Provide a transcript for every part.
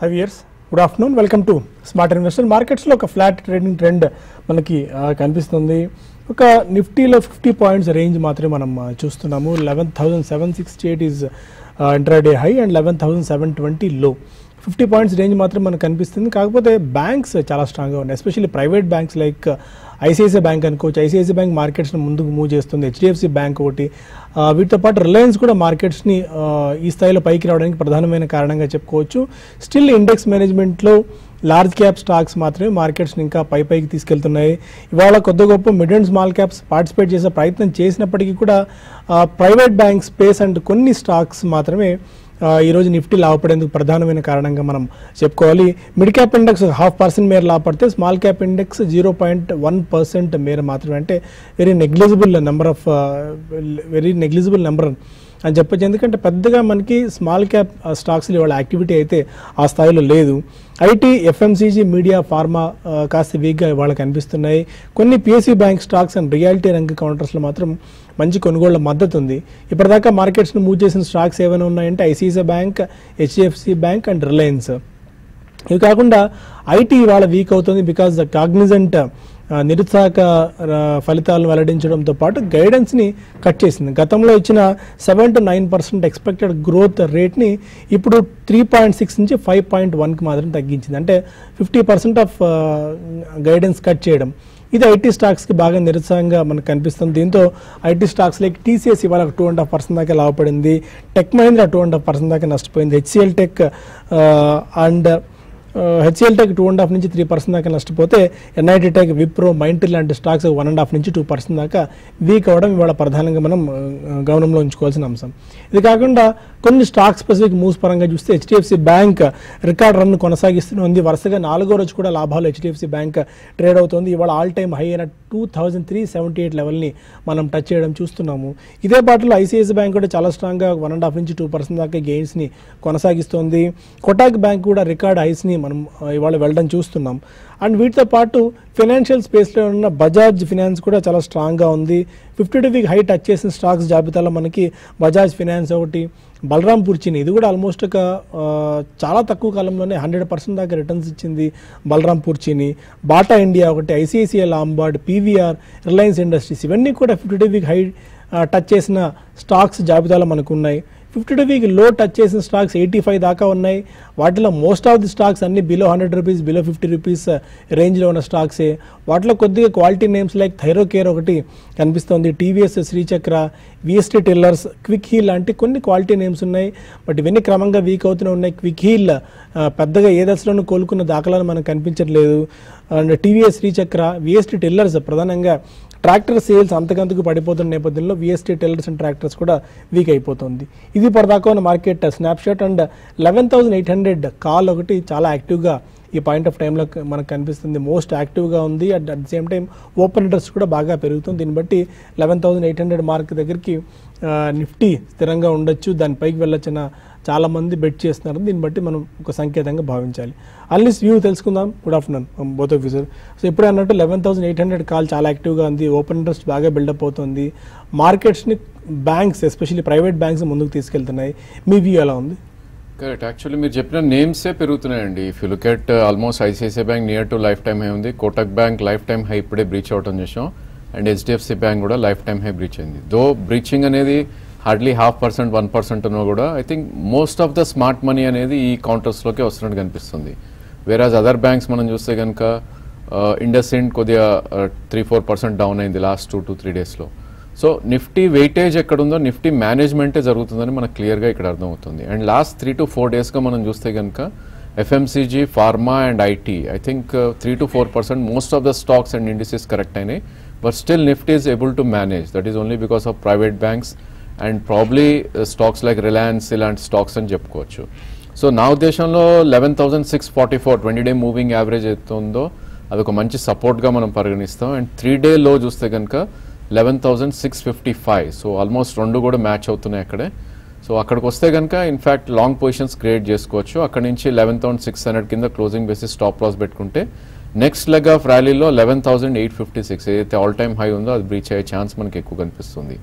Hi viewers good afternoon welcome to smart investor మార్కెట్స్లో ఒక flat trading trend మనకి కనిపిస్తుంది. ఒక నిఫ్టీలో ఫిఫ్టీ పాయింట్స్ రేంజ్ మాత్రమే మనం చూస్తున్నాము. Eleven thousand seven sixty eight is intraday high and eleven thousand seven twenty low fifty points range మాత్రం మనకు కనిపిస్తుంది. కాకపోతే బ్యాంక్స్ చాలా స్ట్రాంగ్గా ఉన్నాయి. Especially private banks like ICICI bank అనుకోవచ్చు ఐసిఐసిఐ బ్యాంక్ మార్కెట్స్ని ముందుకు మూవ్ చేస్తుంది హెచ్డిఎఫ్సి బ్యాంక్ ఒకటి. వీటితో పాటు రిలయన్స్ కూడా మార్కెట్స్ని ఈ స్థాయిలో పైకి రావడానికి ప్రధానమైన కారణంగా చెప్పుకోవచ్చు. స్టిల్ ఇండెక్స్ మేనేజ్మెంట్లో లార్జ్ క్యాప్ స్టాక్స్ మాత్రమే మార్కెట్స్ని ఇంకా పై పైకి తీసుకెళ్తున్నాయి. ఇవాళ కొద్ది గొప్ప mid and small caps participate చేసే ప్రయత్నం చేసినప్పటికీ కూడా ప్రైవేట్ బ్యాంక్ స్పేస్ అండ్ కొన్ని స్టాక్స్ మాత్రమే ఈరోజు నిఫ్టీ లాభపడేందుకు ప్రధానమైన కారణంగా మనం చెప్పుకోవాలి. Mid cap index half percent మేర లాభపడితే small cap index zero point one percent మేర మాత్రమే. అంటే very negligible number of very negligible number అని చెప్పచ్చు. ఎందుకంటే పెద్దగా మనకి స్మాల్ క్యాప్ స్టాక్స్లో ఇవాళ యాక్టివిటీ అయితే ఆ స్థాయిలో లేదు. ఐటీ ఎఫ్ఎంసీజీ మీడియా ఫార్మా కాస్త వీక్గా ఇవాళ కనిపిస్తున్నాయి. కొన్ని PSC bank stocks and reality రంగ కౌంటర్స్లో మాత్రం మంచి కొనుగోళ్ళ మద్దతు ఉంది ఇప్పటిదాకా మార్కెట్స్ను మూవ్ చేసిన స్టాక్స్ ఏమైనా ఉన్నాయంటే ICICI bank HDFC bank and Reliance. ఇవి కాకుండా ఐటీ ఇవాళ వీక్ అవుతుంది బికాజ్ ద కాగ్నిజెంట్ నిరుత్సాహక ఫలితాలను వెల్లడించడంతో పాటు గైడెన్స్ని కట్ చేసింది. గతంలో ఇచ్చిన seven to nine percent expected growth రేట్ని ఇప్పుడు త్రీ పాయింట్ సిక్స్ నుంచి ఫైవ్ పాయింట్ వన్కి మాత్రం తగ్గించింది. అంటే fifty percent of guidance cut చేయడం. ఇది ఐటీ స్టాక్స్కి బాగా నిరుత్సాహంగా మనకు కనిపిస్తుంది. దీంతో ఐటీ స్టాక్స్ లైక్ టీసీఎస్ ఇవాళ టూ అండ్ హాఫ్ పర్సెంట్ దాకా లాభపడింది. Tech Mahindra two and half percent దాకా నష్టపోయింది. HCL tech and HCL tech two and half నుంచి త్రీ పర్సెంట్ దాకా నష్టపోతే ఎన్ఐటి టెక్ విప్రో మైంట్రీ లాంటి స్టాక్స్ వన్ అండ్ హాఫ్ నుంచి టూ పర్సెంట్ దాకా వీక్ అవ్వడం ఇవాళ ప్రధానంగా మనం గమనంలో ఉంచుకోవాల్సిన అంశం. ఇది కాకుండా కొన్ని స్టాక్ స్పెసిఫిక్ మూవ్స్ పరంగా చూస్తే హెచ్డిఎఫ్సి బ్యాంక్ రికార్డ్ రన్ కొనసాగిస్తూనే ఉంది వరుసగా నాలుగో రోజు కూడా లాభాలు హెచ్డిఎఫ్సి బ్యాంక్ ట్రేడ్ అవుతుంది. ఇవాళ ఆల్ టైమ్ హై అయిన two thousand three seventy eight లెవెల్ని మనం టచ్ చేయడం చూస్తున్నాము. ఇదే పాటలో ఐసిఐసి బ్యాంక్ కూడా చాలా స్ట్రాంగ్గా వన్ అండ్ హాఫ్ నుంచి టూ పర్సెంట్ దాకా గెయిన్స్ని కొనసాగిస్తోంది. కొటాక్ బ్యాంక్ కూడా రికార్డ్ హైస్ని మనం ఇవాళ వెళ్ళడం చూస్తున్నాం. అండ్ వీటితో పాటు ఫైనాన్షియల్ స్పేస్లో ఉన్న బజాజ్ ఫినాన్స్ కూడా చాలా స్ట్రాంగ్గా ఉంది. Fifty two week high touch చేసిన స్టాక్స్ జాబితాలో మనకి బజాజ్ ఫినాన్స్ ఒకటి బలరాంపూర్ చిని ఇది కూడా ఆల్మోస్ట్ ఒక చాలా తక్కువ కాలంలోనే హండ్రెడ్ పర్సెంట్ దాకా రిటర్న్స్ ఇచ్చింది బలరాంపూర్ చిని బాటా ఇండియా ఒకటి ICICI Lombard PVR Reliance Industries ఇవన్నీ కూడా fifty two week high touch చేసిన స్టాక్స్ జాబితాలో మనకు ఉన్నాయి. ఫిఫ్టీ టు వీక్లో టచ్ చేసిన స్టాక్స్ ఎయిటీ ఫైవ్ దాకా ఉన్నాయి. వాటిలో మోస్ట్ ఆఫ్ ది స్టాక్స్ అన్ని below hundred rupees below fifty rupees రేంజ్లో ఉన్న స్టాక్సే వాటిలో కొద్దిగా క్వాలిటీ నేమ్స్ లైక్ థైరోకేర్ ఒకటి కనిపిస్తుంది TVS Srichakra VST Tillers Quick Heal లాంటి కొన్ని క్వాలిటీ నేమ్స్ ఉన్నాయి. బట్ ఇవన్నీ క్రమంగా వీక్ అవుతూనే ఉన్నాయి. క్విక్ హీల్ uh, పెద్దగా ఏ దశలోనూ కోలుకున్న దాఖలాలు మనకు కనిపించట్లేదు. And TVS Srichakra VST Tillers ప్రధానంగా ట్రాక్టర్ సేల్స్ అంతకంతకు పడిపోతున్న నేపథ్యంలో విఎస్టీ టెల్లర్స్ అండ్ ట్రాక్టర్స్ కూడా వీక్ అయిపోతుంది. ఇది ఇప్పటిదాకా ఉన్న market snapshot and eleven thousand eight hundred call ఒకటి చాలా యాక్టివ్గా ఈ పాయింట్ ఆఫ్ టైంలో మనకు కనిపిస్తుంది. మోస్ట్ యాక్టివ్గా ఉంది. At at same time open interest కూడా బాగా పెరుగుతుంది. దీన్ని బట్టి eleven thousand eight hundred mark దగ్గరికి నిఫ్టీ స్థిరంగా ఉండొచ్చు. దానిపైకి వెళ్ళొచ్చిన చాలా మంది బెట్ చేస్తున్నారు. దీన్ని బట్టి మనం ఒక సంకేతంగా భావించాలి. అన్లిస్ వ్యూ తెలుసుకుందాం. Good afternoon both of sir so ఇప్పుడే అన్నట్టు eleven thousand eight hundred call చాలా యాక్టివ్గా ఉంది. ఓపెన్ ఇంట్రెస్ట్ బాగా బిల్డప్ అవుతుంది. మార్కెట్స్ని బ్యాంక్స్ ఎస్పెషల్లీ ప్రైవేట్ బ్యాంక్స్ ముందుకు తీసుకెళ్తున్నాయి. మీ వ్యూ ఎలా ఉంది? కరెక్ట్ యాక్చువల్లీ మీరు చెప్పిన నేమ్సే పెరుగుతున్నాయండి. If you look at almost ICICI bank near to life time high ఉంది. Kotak bank life time high ఇప్పుడే బ్రీచ్ అవటం చేసాం. అండ్ హెచ్డిఎఫ్సి బ్యాంక్ కూడా లైఫ్ టైం హై బ్రీచ్ అయింది. దో బ్రీచింగ్ అనేది hardly half percent one percent ఉన్నా కూడా I think most of the smart money అనేది ఈ కౌంటర్స్లోకి వస్తున్నట్టు కనిపిస్తుంది. వేరాజ్ అదర్ బ్యాంక్స్ మనం చూస్తే కనుక ఇండస్ ఇండ్ కొద్దిగా త్రీ ఫోర్ పర్సెంట్ డౌన్ అయింది లాస్ట్ టూ టు త్రీ డేస్లో సో నిఫ్టీ వెయిటేజ్ ఎక్కడుందో నిఫ్టీ మేనేజ్మెంటే జరుగుతుందని మనకు క్లియర్గా ఇక్కడ అర్థమవుతుంది. And last three to four డేస్గా మనం చూస్తే కనుక FMCG pharma and IT I think three to four percent most of the stocks and indices correct అయినాయి. But still Nifty is able to manage that is only because of private banks and probably stocks like Reliance ఇలాంటి stocks అని చెప్పుకోవచ్చు. So నా ఉద్దేశంలో eleven thousand six forty four twenty day moving average అవుతుందో అది ఒక మంచి సపోర్ట్గా మనం పరిగణిస్తాం. అండ్ త్రీ డే లో చూస్తే కనుక eleven thousand six fifty five so almost రెండు కూడా మ్యాచ్ అవుతున్నాయి అక్కడే. సో అక్కడికి వస్తే కనుక ఇన్ఫ్యాక్ట్ లాంగ్ పొజిషన్స్ క్రియేట్ చేసుకోవచ్చు. అక్కడ నుంచి లెవెన్ థౌసండ్ సిక్స్ హండ్రెడ్ కింద క్లోజింగ్ బేసిస్ స్టాప్ లాస్ పెట్టుకుంటే నెక్స్ట్ లెగ్ ఆఫ్ ర్యాలీలో eleven thousand eight fifty six ఏదైతే ఆల్ టైమ్ హై ఉందో అది బ్రీచ్ అయ్యే ఛాన్స్ మనకి ఎక్కువ కనిపిస్తుంది.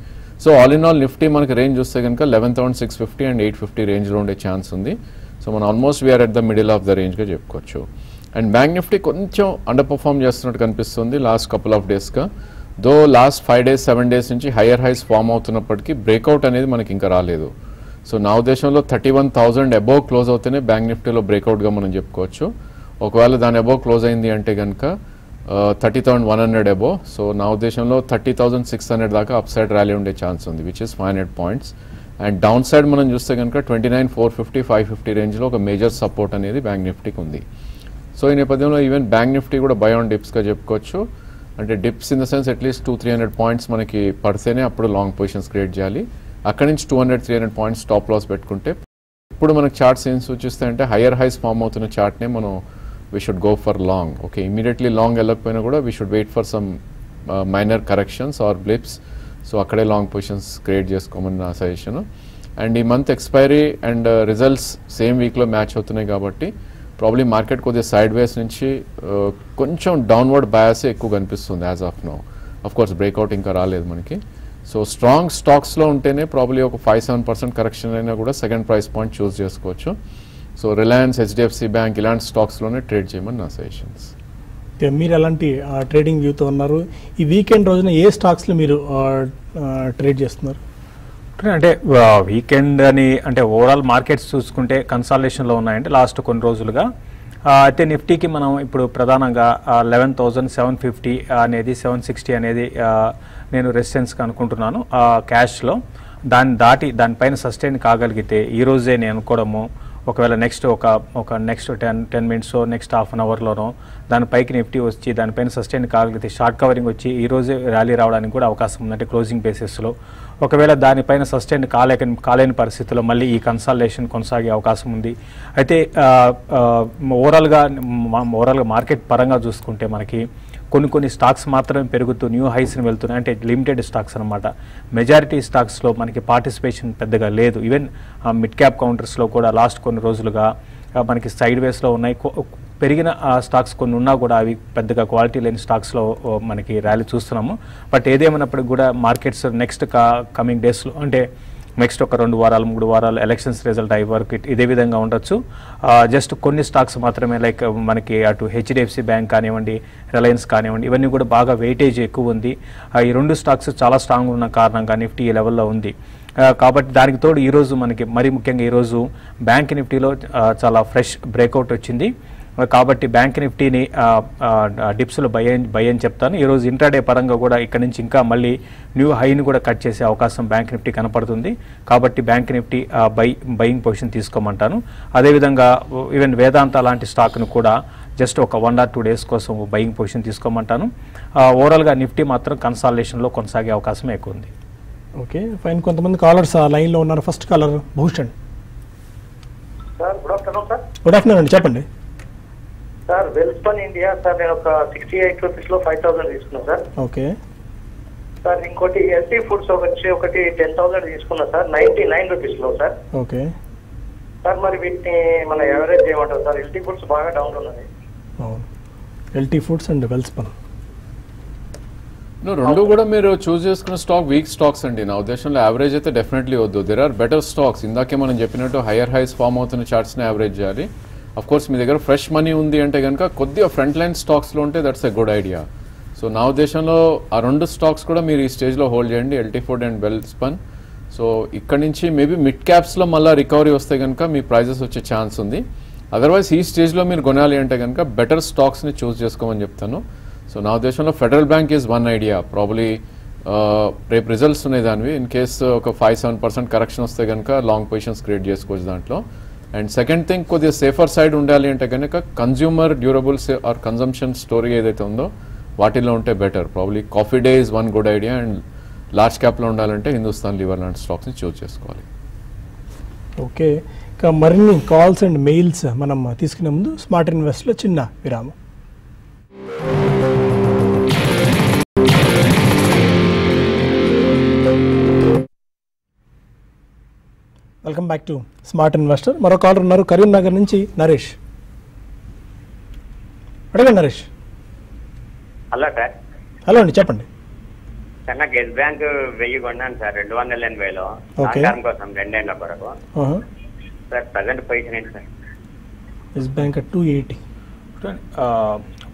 So all in all Nifty మనకి రేంజ్ చూస్తే కనుక eleven thousand six fifty and eight fifty రేంజ్లో ఉండే ఛాన్స్ ఉంది. సో మనం almost we are at the middle of the రేంజ్గా చెప్పుకోవచ్చు. అండ్ బ్యాంక్ నిఫ్టీ కొంచెం అండర్ పర్ఫామ్ చేస్తున్నట్టు కనిపిస్తుంది last couple of డేస్గా though last five days seven days నుంచి హయ్యర్ హైస్ ఫామ్ అవుతున్నప్పటికీ బ్రేక్అవుట్ అనేది మనకి ఇంకా రాలేదు. సో నా ఉద్దేశంలో thirty one thousand above close అవుతేనే bank నిఫ్టీలో బ్రేక్అవుట్గా మనం చెప్పుకోవచ్చు. ఒకవేళ దాని అబోవ్ క్లోజ్ అయింది అంటే కనుక thirty thousand one hundred above so నా ఉద్దేశంలో థర్టీ థౌసండ్ సిక్స్ హండ్రెడ్ దాకా అప్ సైడ్ ర్యాలీ ఉండే ఛాన్స్ ఉంది which is five hundred points and downside మనం చూస్తే కనుక twenty nine four fifty five fifty రేంజ్లో ఒక మేజర్ సపోర్ట్ అనేది బ్యాంక్ నిఫ్టీకి ఉంది. సో ఈ నేపథ్యంలో ఈవెన్ బ్యాంక్ నిఫ్టీ కూడా బై ఆన్ డిప్స్గా చెప్పుకోవచ్చు. అంటే dips in the sense at least two three hundred points మనకి పడితేనే అప్పుడు లాంగ్ పొజిషన్స్ క్రియేట్ చేయాలి. అక్కడి నుంచి two hundred three hundred points stop loss పెట్టుకుంటే ఇప్పుడు మనకు చార్ట్స్ ఏం సూచిస్తాయంటే హయ్యర్ హైస్ ఫామ్ అవుతున్న చార్ట్నే మనం we should go for long okay immediately long వెళ్ళకపోయినా కూడా we should wait for some minor corrections or blips so అక్కడే లాంగ్ పొజిషన్స్ క్రియేట్ చేసుకోమని నా సజెషన్ అండ్ ఈ month expiry and results same వీక్లో మ్యాచ్ అవుతున్నాయి కాబట్టి ప్రాబ్లీ మార్కెట్ కొద్దిగా సైడ్ వేస్ నుంచి uh, కొంచెం డౌన్వర్డ్ బయాసే ఎక్కువ కనిపిస్తుంది as of no of course breakout ఇంకా రాలేదు మనకి. సో స్ట్రాంగ్ స్టాక్స్లో ఉంటేనే ప్రాబ్లీ ఒక ఫైవ్ సెవెన్ పర్సెంట్ కరెక్షన్ అయినా కూడా సెకండ్ ప్రైస్ పాయింట్ చూస్ చేసుకోవచ్చు. సో రిలయన్స్ హెచ్డిఎఫ్సి బ్యాంక్ ఇలాంటి స్టాక్స్లోనే ట్రేడ్ చేయమని నా సజెషన్స్. మీరు ఎలాంటి ట్రేడింగ్ వ్యూతో ఉన్నారు? ఈ వీకెండ్ రోజున ఏ స్టాక్స్లో మీరు ట్రేడ్ చేస్తున్నారు? అంటే వీకెండ్ అని అంటే ఓవరాల్ మార్కెట్స్ చూసుకుంటే కన్సాలేషన్లో ఉన్నాయంటే లాస్ట్ కొన్ని రోజులుగా. అయితే నిఫ్టీకి మనం ఇప్పుడు ప్రధానంగా లెవెన్ థౌజండ్ సెవెన్ ఫిఫ్టీ అనేది సెవెన్ సిక్స్టీ అనేది ఆ, నేను రెసిడెన్స్గా అనుకుంటున్నాను క్యాష్లో. దాన్ని దాటి దానిపైన సస్టైన్ కాగలిగితే ఈ రోజే నేను అనుకోవడము ఒకవేళ నెక్స్ట్ ఒక ఒక next ten ten minutes next half an అవర్లోనో దానిపైకి నిఫ్టీ వచ్చి దానిపైన సస్టైన్ కాగలిగితే షార్ట్ కవరింగ్ వచ్చి ఈ రోజు ర్యాలీ రావడానికి కూడా అవకాశం ఉందంటే క్లోజింగ్ బేసిస్లో ఒకవేళ దానిపైన సస్టైన్ కాలేక కాలేని పరిస్థితుల్లో మళ్ళీ ఈ కన్సాలేషన్ కొనసాగే అవకాశం ఉంది. అయితే ఓవరాల్గా ఓవరాల్గా మార్కెట్ పరంగా చూసుకుంటే మనకి కొన్ని కొన్ని స్టాక్స్ మాత్రమే పెరుగుతూ న్యూ హైస్ని వెళ్తున్నాయి. అంటే లిమిటెడ్ స్టాక్స్ అనమాట మెజారిటీ స్టాక్స్లో మనకి పార్టిసిపేషన్ పెద్దగా లేదు. ఈవెన్ మిడ్ క్యాప్ కౌంటర్స్లో కూడా లాస్ట్ కొన్ని రోజులుగా మనకి సైడ్ వేస్లో ఉన్నాయి. పెరిగిన ఆ, స్టాక్స్ కొన్ని ఉన్నా కూడా అవి పెద్దగా క్వాలిటీ లేని స్టాక్స్లో మనకి ర్యాలీ చూస్తున్నాము. బట్ ఏదేమైనప్పటికీ కూడా మార్కెట్స్ నెక్స్ట్ కా కమింగ్ డేస్లో అంటే నెక్స్ట్ ఒక రెండు వారాలు మూడు వారాలు ఎలక్షన్స్ రిజల్ట్ అయ్యే వరకు ఇదే విధంగా ఉండొచ్చు. జస్ట్ కొన్ని స్టాక్స్ మాత్రమే లైక్ మనకి అటు హెచ్డిఎఫ్సి బ్యాంక్ కానివ్వండి రిలయన్స్ కానివ్వండి ఇవన్నీ కూడా బాగా వెయిటేజ్ ఎక్కువ ఉంది. ఈ రెండు స్టాక్స్ చాలా స్ట్రాంగ్ ఉన్న కారణంగా నిఫ్టీ ఈ లెవెల్లో ఉంది. కాబట్టి దానికి తోడు ఈరోజు మనకి మరీ ముఖ్యంగా ఈరోజు బ్యాంక్ నిఫ్టీలో చాలా ఫ్రెష్ బ్రేక్అవుట్ వచ్చింది. కాబట్టి బ్యాంక్ నిఫ్టీని డిప్స్లో బై అని బై అని చెప్తాను. ఈరోజు ఇంట్రాడే పరంగా కూడా ఇక్కడ నుంచి ఇంకా మళ్ళీ న్యూ హైని కూడా కట్ చేసే అవకాశం బ్యాంక్ నిఫ్టీ కనపడుతుంది. కాబట్టి bank Nifty by buying position తీసుకోమంటాను. అదేవిధంగా ఈవెన్ వేదాంత లాంటి స్టాక్ను కూడా జస్ట్ ఒక వన్ ఆర్ టూ డేస్ కోసం బయింగ్ పొజిషన్ తీసుకోమంటాను. ఓవరాల్గా నిఫ్టీ మాత్రం కన్సాలేషన్లో కొనసాగే అవకాశం ఎక్కువ ఉంది. Okay fine. కొంతమంది కాలర్స్ ఆ లైన్లో ఉన్నారు. First caller Bhushan. Sir good afternoon sir. Good afternoon అండి చెప్పండి. సార్ వెల్స్పన్ ఇండియా సార్ నేను ఒక సిక్స్టీ ఎయిట్ రూపీస్లో ఫైవ్ థౌసండ్ తీసుకున్నా సార్. ఓకే. సార్ ఇంకోటి ఎల్టీ ఫుడ్స్ వచ్చి ఒకటి టెన్ థౌసండ్ తీసుకున్నా సార్ నైన్టీ నైన్ రూపీస్లో సార్. ఓకే. సార్ మరి వీటిని మన ఎవరేజ్ చేయమంటారు సార్ ఎల్టీ ఫుడ్స్ బాగా డౌన్ ఉన్నది అవును. LT foods and Welspun. రెండు కూడా మీరు చూస్ చేసుకున్న స్టాక్ వీక్ స్టాక్స్ అండి. నా ఉద్దేశంలో యావరేజ్ అయితే డెఫినెట్లీ వద్దు. దెర్ ఆర్ బెటర్ స్టాక్స్ ఇందాకే మనం చెప్పినట్టు హైయర్ హైస్ ఫామ్ అవుతున్న చార్ట్స్ని యావరేజ్ చేయాలి. అఫ్ కోర్స్ మీ దగ్గర ఫ్రెష్ మనీ ఉంది అంటే కనుక కొద్దిగా ఫ్రంట్ లైన్ స్టాక్స్లో ఉంటే that's a good idea so నా ఉద్దేశంలో ఆ రెండు స్టాక్స్ కూడా మీరు ఈ స్టేజ్లో హోల్డ్ చేయండి LT food and Welspun so ఇక్కడ నుంచి మేబీ మిడ్ క్యాప్స్లో మళ్ళీ రికవరీ వస్తే కనుక మీ ప్రైజెస్ వచ్చే ఛాన్స్ ఉంది. అదర్వైజ్ ఈ స్టేజ్లో మీరు కొనాలి అంటే కనుక బెటర్ స్టాక్స్ని చూస్ చేసుకోమని చెప్తాను. సో నా ఉద్దేశంలో Federal Bank is one idea probably రేపు రిజల్ట్స్ ఉన్నాయి దానివి. ఇన్ కేస్ ఒక ఫైవ్ సెవెన్ పర్సెంట్ కరెక్షన్ వస్తే కనుక లాంగ్ పొజిషన్స్ క్రియేట్ చేసుకోవచ్చు దాంట్లో. అండ్ సెకండ్ థింగ్ కొద్దిగా సేఫర్ సైడ్ ఉండాలి అంటే కనుక consumer durables or consumption story ఏదైతే ఉందో వాటిల్లో ఉంటే better probably Coffee Day is one good idea and large క్యాప్లో ఉండాలంటే హిందుస్థాన్ లివర్ లాంటి స్టాక్స్ని చూజ్ చేసుకోవాలి. ఓకే ఇంకా మరిన్ని కాల్స్ అండ్ మెయిల్స్ మనం తీసుకునే ముందు స్మార్ట్ ఇన్వెస్ట్లో చిన్న విరామం. Welcome back to smart investor మరో కాలర్ ఉన్నారు కరీంనగర్ నుంచి నరేష్ అడగండి నరేష్ హలో సార్ హలో అండి చెప్పండి. సార్ నాకు ఎస్ బ్యాంక్ వెయ్యి కొన్నాను సార్ రెండు వందల ఎనభైలో. టర్మ్ కోసం రెండేళ్ళ కొరకు. సార్ ప్రజెంట్ పొజిషన్ ఏంటి sir Yes bank two eighty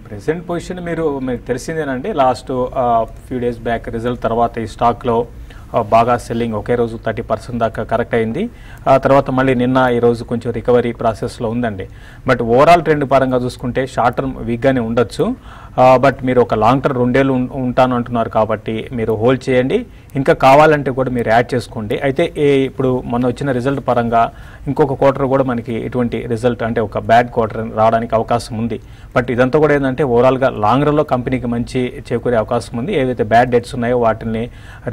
present position మీరు మీకు తెలిసిందేనండి. Last few days back result తర్వాత ఈ స్టాక్లో బాగా సెల్లింగ్ ఒకే రోజు థర్టీ పర్సెంట్ దాకా కరెక్ట్ అయింది. ఆ తర్వాత మళ్ళీ నిన్న ఈ రోజు కొంచెం రికవరీ ప్రాసెస్లో ఉందండి. బట్ ఓవరాల్ ట్రెండ్ పరంగా చూసుకుంటే షార్ట్ టర్మ్ వీక్గానే ఉండొచ్చు. బట్ మీరు ఒక లాంగ్ టర్మ్ రెండేళ్ళు ఉంటాను అంటున్నారు కాబట్టి మీరు హోల్డ్ చేయండి. ఇంకా కావాలంటే కూడా మీరు యాడ్ చేసుకోండి. అయితే ఏ ఇప్పుడు మొన్న వచ్చిన రిజల్ట్ పరంగా ఇంకొక క్వార్టర్ కూడా మనకి ఇటువంటి రిజల్ట్ అంటే ఒక బ్యాడ్ క్వార్టర్ రావడానికి అవకాశం ఉంది. బట్ ఇదంతా కూడా ఏంటంటే ఓవరాల్గా లాంగ్ రన్లో కంపెనీకి మంచి చేకూరే అవకాశం ఉంది. ఏవైతే బ్యాడ్ డేట్స్ ఉన్నాయో వాటిని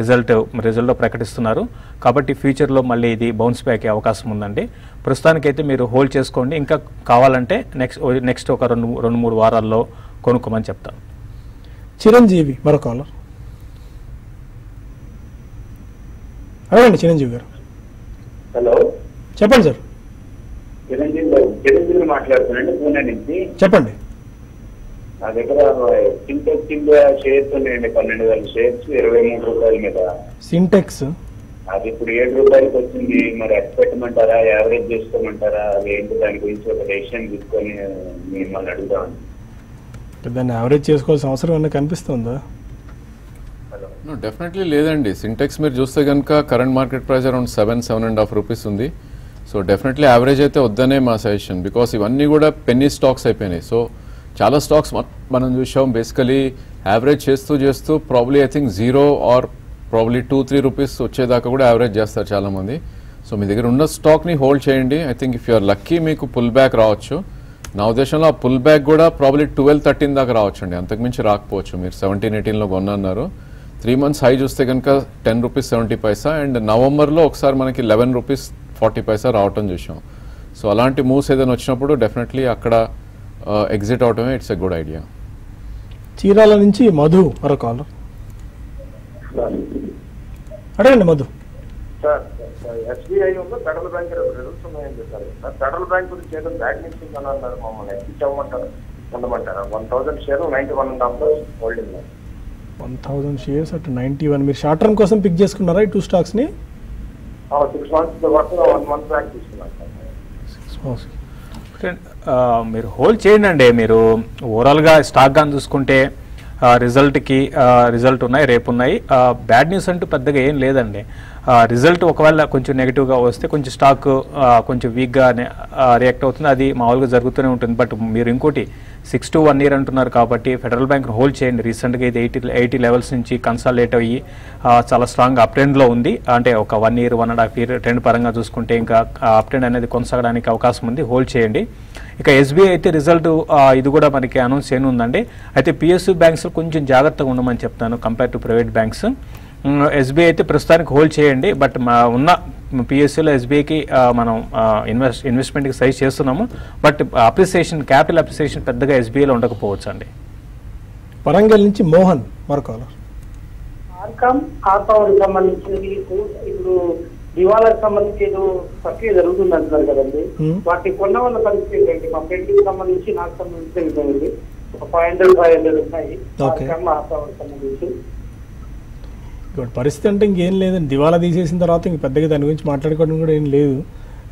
రిజల్ట్ రిజల్ట్లో ప్రకటిస్తున్నారు. కాబట్టి ఫ్యూచర్లో మళ్ళీ ఇది బౌన్స్ బ్యాక్ అయ్యే అవకాశం ఉందండి. ప్రస్తుతానికైతే మీరు హోల్డ్ చేసుకోండి. ఇంకా కావాలంటే నెక్స్ట్ నెక్స్ట్ ఒక రెండు రెండు మూడు వారాల్లో కొనుక్కోమని చెప్తాను. చిరంజీవి మరో కాలర్. అడగండి చిరంజీవి గారు. హలో. చెప్పండి సార్. చిరంజీవి గారు చిరంజీవి పూణే నుంచి చెప్పండి. నా దగ్గర సింటెక్స్ ఇండియా షేర్స్ ఉన్నాయండి పన్నెండు వేల షేర్స్ ఇరవై మూడు రూపాయల మీద. సింటెక్స్? అది ఇప్పుడు ఏడు రూపాయలకి వచ్చింది మరి ఎక్స్ పెట్టమంటారా యావరేజ్ చేసుకోమంటారా అది ఏంటి దాని గురించి ఒక డెసిషన్ తీసుకొని మిమ్మల్ని అడుగుదాం దాన్ని యావరేజ్ చేసుకోవాల్సిన అవసరం ఏమైనా కనిపిస్తుందా? నో డెఫినెట్లీ లేదండి. సింటెక్స్ మీరు చూస్తే కనుక current market price around seven seven and half rupees ఉంది. సో డెఫినెట్లీ యావరేజ్ అయితే వద్దనే మా సజెషన్ బికాస్ ఇవన్నీ కూడా పెన్నీ స్టాక్స్ అయిపోయినాయి. సో చాలా స్టాక్స్ మనం చూసాం. బేసికలీ యావరేజ్ చేస్తూ చేస్తూ probably I think zero or probably two three rupees వచ్చేదాకా కూడా యావరేజ్ చేస్తారు చాలామంది. సో మీ దగ్గర ఉన్న స్టాక్ని హోల్డ్ చేయండి. I think if you're lucky మీకు పుల్ బ్యాక్ రావచ్చు. నా ఉద్దేశంలో ఆ పుల్ బ్యాక్ కూడా ప్రాబ్లీ ట్వెల్వ్ థర్టీన్ దాకా రావచ్చు అండి అంతకుమించి రాకపోవచ్చు. మీరు సెవెంటీన్ ఎయిటీన్లో కొన్నారు త్రీ మంత్స్ హై చూస్తే కనుక ten rupees seventy paisa and నవంబర్లో ఒకసారి మనకి లెవెన్ రూపీస్ ఫార్టీ పైసా రావటం చూసాం సో అలాంటి మూవ్స్ ఏదైనా వచ్చినప్పుడు డెఫినెట్లీ అక్కడ exit అవటమే it's a good idea Chirala నుంచి మధు మరో కాలర్ అడగండి మధు. సార్ ఎస్బీఐ ఉందో ఫెడరల్ బ్యాంక్ రిజల్ట్స్ ఉన్నాయని చెప్పారు సార్ ఫెడరల్ బ్యాంక్ గురించి ఏదో బ్యాడ్ న్యూస్ ఉందని అన్నారు మమ్మల్ని ఎక్కిట్ అవ్వమంటారు ఉండమంటారా? One thousand share ninety one and half holding one thousand shares at ninety one మీరు షార్ట్ టర్మ్ కోసం పిక్ చేసుకున్నారా ఈ టూ స్టాక్స్ని సిక్స్ మంత్స్ వరకు వన్ మంత్ బ్యాక్ తీసుకున్నాను సార్. ఆ, మీరు హోల్డ్ చేయండి అండి మీరు ఓవరాల్గా స్టాక్ కానీ చూసుకుంటే రిజల్ట్కి రిజల్ట్ ఉన్నాయి రేపు ఉన్నాయి. బ్యాడ్ న్యూస్ అంటూ పెద్దగా ఏం లేదండి. రిజల్ట్ ఒకవేళ కొంచెం నెగిటివ్గా వస్తే కొంచెం స్టాక్ కొంచెం వీక్గా రియాక్ట్ అవుతుంది. అది మామూలుగా జరుగుతూనే ఉంటుంది. బట్ మీరు ఇంకోటి సిక్స్ టు వన్ ఇయర్ అంటున్నారు కాబట్టి ఫెడరల్ బ్యాంక్ హోల్డ్ చేయండి. రీసెంట్గా ఇది ఎయిటీ ఎయిటీ లెవెల్స్ నుంచి కన్సాలేట్ అయ్యి చాలా స్ట్రాంగ్ అప్ ట్రెండ్లో ఉంది. అంటే ఒక one year one and half year trend పరంగా చూసుకుంటే ఇంకా అప్ ట్రెండ్ అనేది కొనసాగడానికి అవకాశం ఉంది. హోల్డ్ చేయండి. ఇక ఎస్బీఐ అయితే రిజల్ట్ ఇది కూడా మనకి అనౌన్స్ చేయను ఉందండి అయితే పిఎస్యూ బ్యాంక్స్ కొంచెం జాగ్రత్తగా ఉండమని చెప్తాను. Compare to private banks SBI అయితే ప్రస్తుతానికి హోల్డ్ చేయండి బట్ మా ఉన్న పిఎస్యూలో ఎస్బీఐకి మనం ఇన్వెస్ట్ ఇన్వెస్ట్మెంట్కి సైజ్ చేస్తున్నాము. బట్ అప్రిసియేషన్ క్యాపిటల్ అప్రిసియేషన్ పెద్దగా ఎస్బీఐలో ఉండకపోవచ్చు అండి. వరంగల్ నుంచి మోహన్ మరో కాలర్. ఆర్కామ్ సంబంధించినవి ఇప్పుడు దివాళాకి సంబంధించి ఏదో ప్రక్రియ జరుగుతుంది అంటున్నారు కదండి. వాటిని కొన్న వాళ్ళ పరిస్థితి ఏంటి మా ఫ్రెండ్కి సంబంధించి నాకు సంబంధించి ఇవ్వండి ఒక ఫైవ్ హండ్రెడ్ ఫైవ్ హండ్రెడ్ ఉన్నాయి. సంబంధించి. ఇప్పుడు పరిస్థితి అంటే ఇంకేం లేదండి. దివాలా తీసేసిన తర్వాత ఇంక పెద్దగా దాని గురించి మాట్లాడుకోవడం కూడా ఏం లేదు.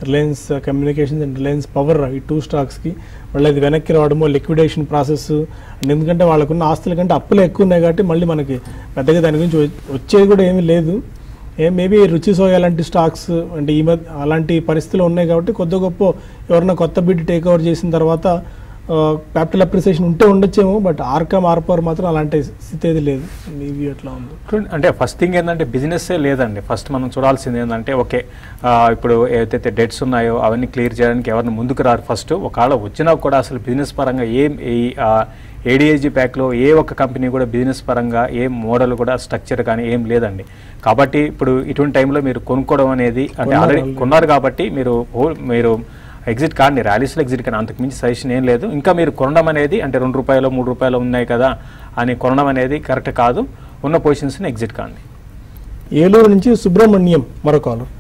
Reliance communications and Reliance power ఈ టూ స్టాక్స్కి మళ్ళీ అది వెనక్కి రావడమో లిక్విడేషన్ ప్రాసెస్. అండ్ ఎందుకంటే వాళ్ళకున్న ఆస్తుల కంటే అప్పులు ఎక్కువ ఉన్నాయి కాబట్టి మళ్ళీ మనకి పెద్దగా దాని గురించి వచ్చేది కూడా ఏమీ లేదు. ఏ మేబీ రుచి సోయా లాంటి స్టాక్స్ అంటే ఈ మధ్య అలాంటి పరిస్థితులు ఉన్నాయి కాబట్టి కొద్ది గొప్ప ఎవరైనా కొత్త బిడ్ టేక్ ఓవర్ చేసిన తర్వాత క్యాపిటల్ అప్రిసియేషన్ ఉంటే ఉండొచ్చేమో బట్ ఆర్కమ్ ఆర్పవర్ మాత్రం అలాంటి స్థితి ఏది లేదు మీ వ్యూ ఎట్లా ఉంది. అంటే ఫస్ట్ థింగ్ ఏంటంటే బిజినెస్సే లేదండి. ఫస్ట్ మనం చూడాల్సింది ఏంటంటే ఓకే ఇప్పుడు ఏదైతే డెట్స్ ఉన్నాయో అవన్నీ క్లియర్ చేయడానికి ఎవరిని ముందుకు రారు. ఫస్ట్ ఒకవేళ వచ్చినా కూడా అసలు బిజినెస్ పరంగా ఏం ఈ ఏడిఏజీ ప్యాక్లో ఏ ఒక్క కంపెనీ కూడా బిజినెస్ పరంగా ఏ మోడల్ కూడా స్ట్రక్చర్ కానీ ఏం లేదండి. కాబట్టి ఇప్పుడు ఇటువంటి టైంలో మీరు కొనుక్కోవడం అనేది అంటే ఆల్రెడీ. కొన్నారు కాబట్టి మీరు మీరు ఎగ్జిట్ కాండి ర్యాలీస్లో ఎగ్జిట్ కానీ అంతకుమించి సజెషన్ ఏం లేదు. ఇంకా మీరు కొనడం అనేది అంటే రెండు రూపాయలు మూడు రూపాయలు ఉన్నాయి కదా అని కొనడం అనేది కరెక్ట్ కాదు. ఉన్న పొజిషన్స్ని ఎగ్జిట్ కాండి ఏలూరు నుంచి సుబ్రహ్మణ్యం మరో కాలర్.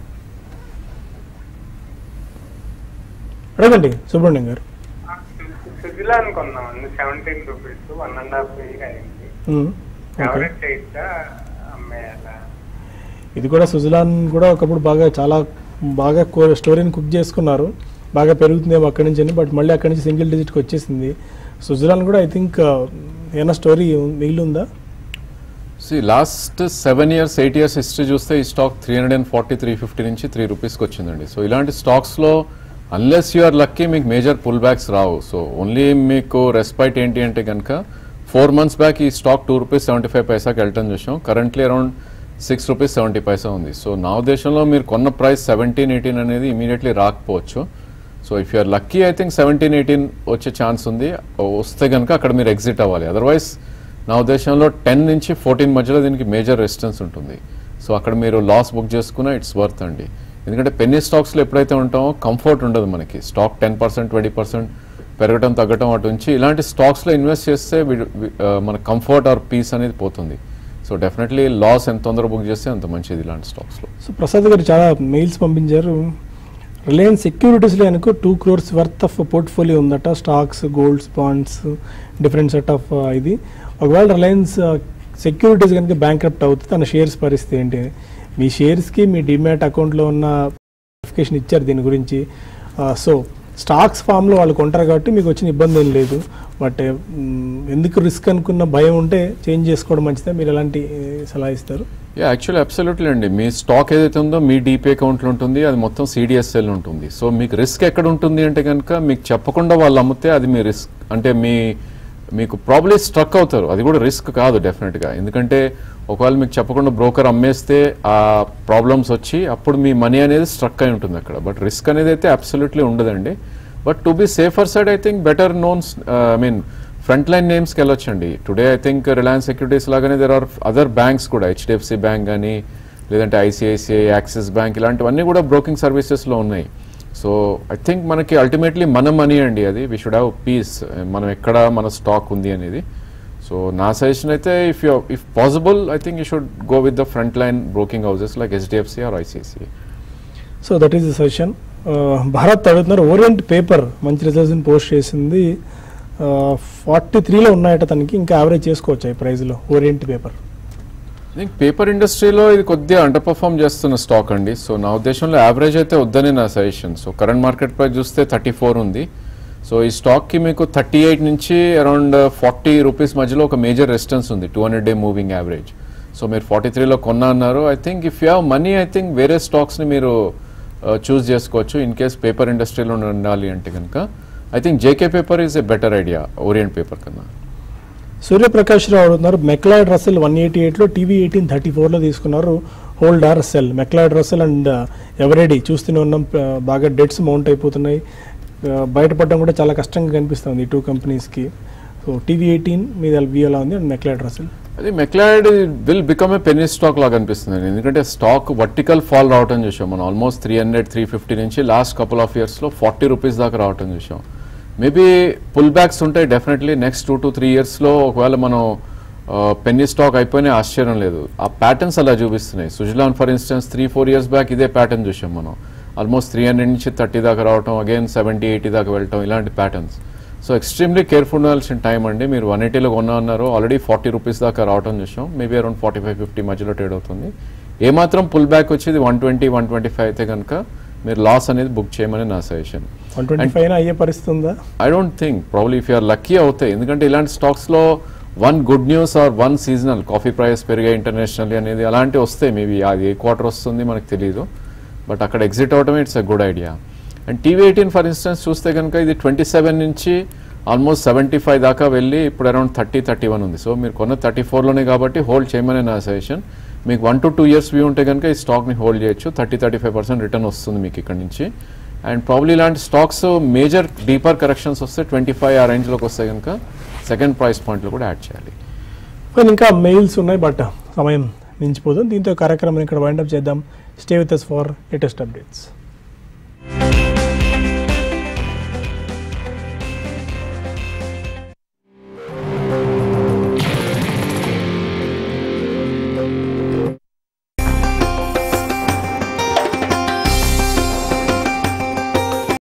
అడగండి సుబ్రహ్మణ్యం గారు. సుజులా అనుకున్నామండి seventeen rupees one and half year అయింది. Um, okay. ఎవరెట్ చేయొచ్చా అమ్మేయాలా ఇది కూడా సుజలాన్ కూడా ఒకప్పుడు బాగా చాలా బాగా స్టోరీని కుక్ చేసుకున్నారు. బాగా పెరుగుతుందేమో అక్కడి నుంచి అని బట్ మళ్ళీ అక్కడి నుంచి సింగిల్ డిజిట్కి వచ్చేసింది. సుజలాన్ కూడా ఐ థింక్ uh, ఏమైనా స్టోరీ మిగిలి ఉందా see last seven years eight years history చూస్తే ఈ stock three hundred and forty three fifty నుంచి త్రీ రూపీస్కి వచ్చిందండి. సో ఇలాంటి స్టాక్స్లో అన్లెస్ యు ఆర్ లక్కీ మీకు మేజర్ పుల్ బ్యాక్స్ రావు. సో ఓన్లీ మీకు రెస్పైట్ ఏంటి అంటే కనుక ఫోర్ మంత్స్ బ్యాక్ ఈ stock two rupees seventy five పైసాకి వెళ్ళటం చూసాం. Currently around six rupees seventy paisa ఉంది. సో నా ఉద్దేశంలో మీరు కొన్న ప్రైస్ సెవెంటీన్ ఎయిటీన్ అనేది ఇమీడియట్లీ రాకపోవచ్చు. So if you're lucky I think seventeen eighteen వచ్చే ఛాన్స్ ఉంది. వస్తే కనుక అక్కడ మీరు ఎగ్జిట్ అవ్వాలి. అదర్వైజ్ నా ఉద్దేశంలో టెన్ నుంచి ఫోర్టీన్ మధ్యలో దీనికి మేజర్ రెసిస్టెన్స్ ఉంటుంది. సో అక్కడ మీరు లాస్ బుక్ చేసుకున్నా ఇట్స్ వర్త్ అండి. ఎందుకంటే పెన్నీ స్టాక్స్లో ఎప్పుడైతే ఉంటామో కంఫర్ట్ ఉండదు మనకి. Stock ten percent twenty percent పెరగటం తగ్గటం అటు నుంచి ఇలాంటి స్టాక్స్లో ఇన్వెస్ట్ చేస్తే వి- మన కంఫర్ట్ ఆర్ పీస్ అనేది పోతుంది. సో డెఫినెట్లీ లాస్ ఎంత తొందరగా బుక్ చేస్తే అంత మంచిది ఇలాంటి స్టాక్స్లో సో ప్రసాద్ గారు చాలా మెయిల్స్ పంపించారు. రిలయన్స్ సెక్యూరిటీస్లో అనుకో two crores worth of portfolio ఉందట. Stocks golds bonds different set of ఇది. ఒకవేళ రిలయన్స్ uh, సెక్యూరిటీస్ కనుక బ్యాంక్రప్ట్ అవుతుంది తన షేర్స్ పరిస్థితి ఏంటి? మీ షేర్స్కి మీ డిమ్యాట్ అకౌంట్లో ఉన్న నోటిఫికేషన్ ఇచ్చారు దీని గురించి. సో స్టాక్స్ ఫామ్లో వాళ్ళు కొంటారు కాబట్టి మీకు వచ్చిన ఇబ్బంది ఏం లేదు. బట్ uh, mm, ఎందుకు రిస్క్ అనుకున్న భయం ఉంటే చేంజ్ చేసుకోవడం మంచిదే. మీరు ఎలాంటి uh, సలహా ఇస్తారు? యా యాక్చువల్లీ అబ్సల్యూట్లీ అండి. మీ స్టాక్ ఏదైతే ఉందో మీ డీపీ అకౌంట్లో ఉంటుంది అది మొత్తం సిడిఎస్ఎల్ ఉంటుంది. సో మీకు రిస్క్ ఎక్కడ ఉంటుంది అంటే కనుక మీకు చెప్పకుండా వాళ్ళు అమ్మితే అది మీ రిస్క్ అంటే మీ మీకు ప్రాబ్లీ స్ట్రక్ అవుతారు. అది కూడా రిస్క్ కాదు డెఫినెట్గా ఎందుకంటే ఒకవేళ మీకు చెప్పకుండా బ్రోకర్ అమ్మేస్తే ఆ ప్రాబ్లమ్స్ వచ్చి అప్పుడు మీ మనీ అనేది స్ట్రక్ అయి ఉంటుంది అక్కడ. బట్ రిస్క్ అనేది అయితే అబ్సల్యూట్లీ ఉండదండి. But to be safer side I think better knowns I mean front line నేమ్స్కి వెళ్ళొచ్చండి today I think Reliance securities లాగానే దెర్ ఆర్ అదర్ బ్యాంక్స్ కూడా హెచ్డిఎఫ్సి బ్యాంక్ కానీ లేదంటే ఐసిఐసిఐ యాక్సిస్ బ్యాంక్ ఇలాంటివన్నీ కూడా బ్రోకింగ్ సర్వీసెస్లో ఉన్నాయి. సో ఐ థింక్ మనకి అల్టిమేట్లీ మన మనీ అండి అది. వీ షుడ్ హ్యావ్ పీస్ మనం ఎక్కడ మన స్టాక్ ఉంది అనేది. సో నా సజెషన్ అయితే if you if possible I think you should go with the front line broking houses like HDFC or ICICI so that is the suggestion Bharat అడుగుతున్నారు Orient Paper మంచి రిజల్ట్స్ని post చేసింది. Forty త్రీలో ఉన్నాయట తనకి ఇంకా average చేసుకోవచ్చు ఈ ప్రైస్లో ఓరియంట్ పేపర్. పేపర్ ఇండస్ట్రీలో ఇది కొద్దిగా అండర్ పర్ఫామ్ చేస్తున్న స్టాక్ అండి. సో నా ఉద్దేశంలో యావరేజ్ అయితే వద్దని నా suggestion so current market price చూస్తే థర్టీ ఫోర్ ఉంది. సో ఈ స్టాక్కి మీకు థర్టీ ఎయిట్ నుంచి అరౌండ్ ఫార్టీ రూపీస్ మధ్యలో ఒక మేజర్ రెసిస్టెన్స్ ఉంది two hundred day moving average so మీరు ఫార్టీ త్రీలో కొన్నా అన్నారు. I think if you have money I think వేరే స్టాక్స్ని మీరు uh, చూస్ చేసుకోవచ్చు. ఇన్ కేస్ పేపర్ ఇండస్ట్రీలో ఉండాలి అంటే కనుక. I think JK paper is a better idea Orient paper కన్నా. సూర్యప్రకాష్ రావు అడుగుతున్నారు మెక్లాయిడ్ రసెల్ వన్ ఎయిటీ ఎయిట్లో టీవీ ఎయిటీన్ థర్టీ ఫోర్లో తీసుకున్నారు hold or sell McLeod Russel and Eveready చూస్తూనే ఉన్నాం బాగా డెట్స్ మౌంట్ అయిపోతున్నాయి. బయటపడడం కూడా చాలా కష్టంగా కనిపిస్తుంది ఈ టూ కంపెనీస్కి సో టీవీ ఎయిటీన్ మీద వ్యూ ఎలా ఉంది అండ్ మెక్లాయిడ్ రసెల్ అది McLeod will become a penny stock లాగా అనిపిస్తుంది ఎందుకంటే స్టాక్ వర్టికల్ ఫాల్ రావటం చూసాం మనం. Almost three hundred three fifty నుంచి లాస్ట్ కపుల్ ఆఫ్ ఇయర్స్లో ఫార్టీ రూపీస్ దాకా రావటం చూసాం. మేబీ పుల్ బ్యాక్స్ ఉంటాయి definitely next two to three ఇయర్స్లో ఒకవేళ మనం పెన్నీ స్టాక్ అయిపోయినా ఆశ్చర్యం లేదు. ఆ ప్యాటర్న్స్ అలా చూపిస్తున్నాయి. Suzlon for instance three four years back ఇదే ప్యాటర్న్ చూసాం మనం. ఆల్మోస్ట్ త్రీ హండ్రెడ్ నుంచి థర్టీ దాకా రావటం అగైన్ సెవెంటీ ఎయిటీ దాకా వెళ్ళటం ఇలాంటి ప్యాటర్న్స్. సో ఎక్స్ట్రీమ్లీ కేర్ఫుల్ ఉండాల్సిన టైం అండి. మీరు వన్ ఎయిటీలో కొన్నా అన్నారు ఆల్రెడీ ఫార్టీ రూపీస్ దాకా రావటం చూసాం. Maybe around forty five fifty మధ్యలో ట్రేడ్ అవుతుంది. ఏమాత్రం పుల్ బ్యాక్ వచ్చేది one twenty one twenty five అయితే కనుక మీరు లాస్ అనేది బుక్ చేయమని నా సజెషన్. అయ్యే పరిస్థితి ఉందా? I don't think. Probably if you're lucky అవుతాయి ఎందుకంటే ఇలాంటి స్టాక్స్లో one good news or one seasonal. Coffee price పెరిగాయి ఇంటర్నేషనల్లీ అనేది అలాంటివి వస్తాయి మేబీ అది ఏ క్వార్టర్ వస్తుంది మనకు తెలియదు బట్ అక్కడ exit అవటమే it's a good idea. And TV eighteen for instance చూస్తే కనుక ఇది ట్వంటీ సెవెన్ నుంచి ఆల్మోస్ట్ సెవెంటీ ఫైవ్ దాకా వెళ్ళి ఇప్పుడు అరౌండ్ థర్టీ థర్టీ వన్ ఉంది. సో మీరు కొన్న థర్టీ ఫోర్లోనే కాబట్టి హోల్డ్ చేయమని నా సజెషన్. మీకు one to two years view ఉంటే కనుక ఈ స్టాక్ని హోల్డ్ చేయొచ్చు. Thirty thirty five percent return వస్తుంది మీకు ఇక్కడ నుంచి. అండ్ ప్రాబ్లీ ఇలాంటి స్టాక్స్ మేజర్ డీపర్ కరెక్షన్స్ వస్తే ట్వంటీ ఫైవ్ ఆ రేంజ్లోకి వస్తే కనుక సెకండ్ ప్రైస్ పాయింట్లు కూడా యాడ్ చేయాలి. కానీ ఇంకా మెయిల్స్ ఉన్నాయి బట్ సమయం మించిపోతుంది దీంతో కార్యక్రమం ఇక్కడ వైండప్ చేద్దాం. Stay with us for latest updates